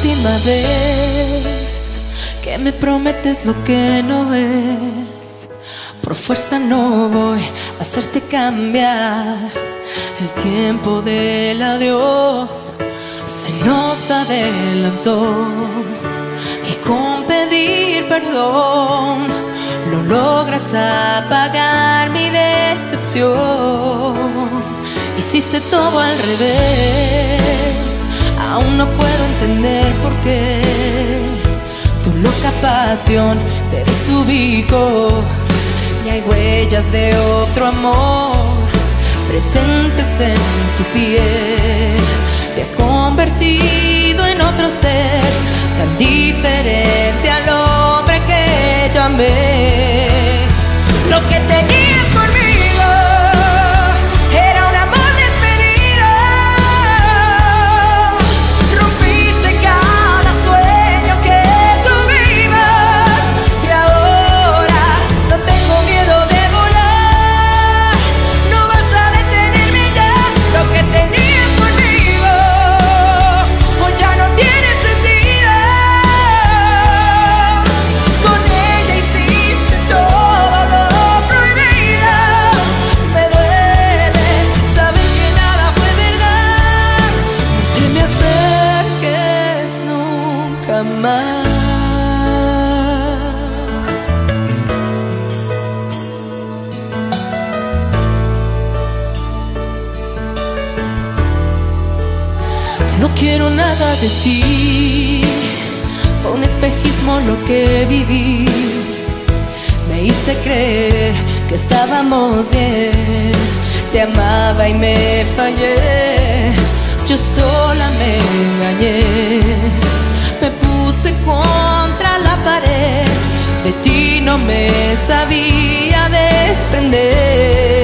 última vez que me prometes lo que no es. Por fuerza no voy a hacerte cambiar. El tiempo del adiós se nos adelantó. Y con pedir perdón lo logras apagar mi decepción. Hiciste todo al revés Aún no puedo entender por qué. Tu loca pasión te desubicó. Y hay huellas de otro amor presentes en tu piel. Te has convertido en otro ser tan diferente al hombre que yo No quiero nada de ti, fue un espejismo lo que viví. Me hice creer que estábamos bien, te amaba y me fallé. Yo sola me engañé, contra la pared. De ti no me sabía desprender.